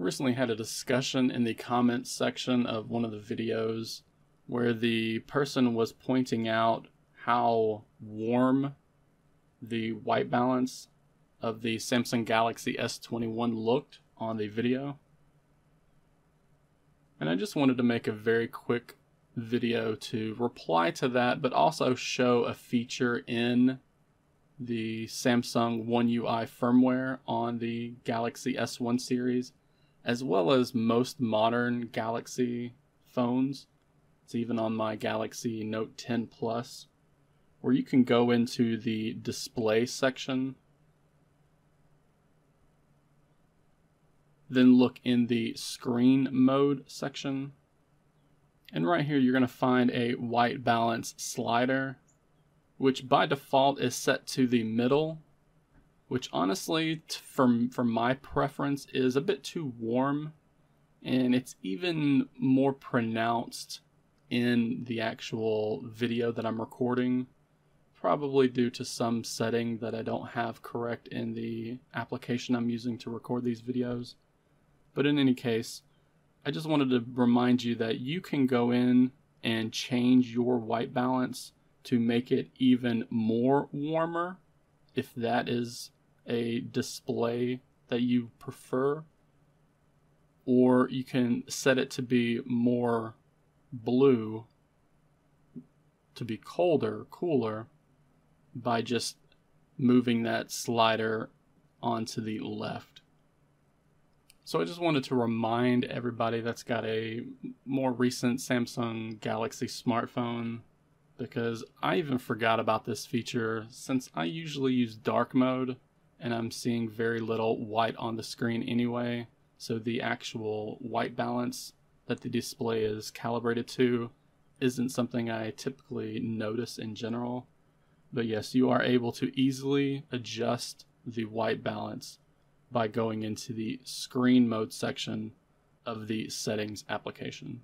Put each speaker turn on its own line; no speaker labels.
recently had a discussion in the comments section of one of the videos where the person was pointing out how warm the white balance of the Samsung Galaxy S21 looked on the video. And I just wanted to make a very quick video to reply to that, but also show a feature in the Samsung One UI firmware on the Galaxy S21 series, as well as most modern Galaxy phones. It's even on my Galaxy Note 10 Plus, where you can go into the display section then look in the screen mode section. And right here, you're going to find a white balance slider, which by default is set to the middle, which honestly, from, from my preference, is a bit too warm. And it's even more pronounced in the actual video that I'm recording, probably due to some setting that I don't have correct in the application I'm using to record these videos. But in any case, I just wanted to remind you that you can go in and change your white balance to make it even more warmer if that is a display that you prefer. Or you can set it to be more blue, to be colder, cooler, by just moving that slider onto the left. So I just wanted to remind everybody that's got a more recent Samsung Galaxy smartphone because I even forgot about this feature since I usually use dark mode and I'm seeing very little white on the screen anyway. So the actual white balance that the display is calibrated to isn't something I typically notice in general. But yes, you are able to easily adjust the white balance by going into the screen mode section of the settings application.